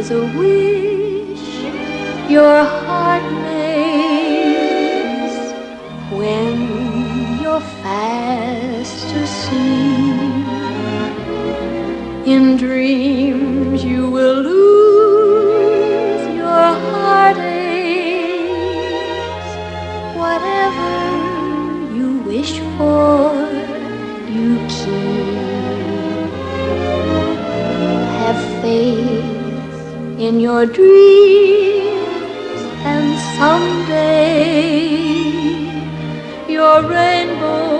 is a wish your heart makes when you're fast asleep. In dreams you will lose your heartaches. Whatever you wish for, you keep. Have faith in your dreams, and someday your rainbow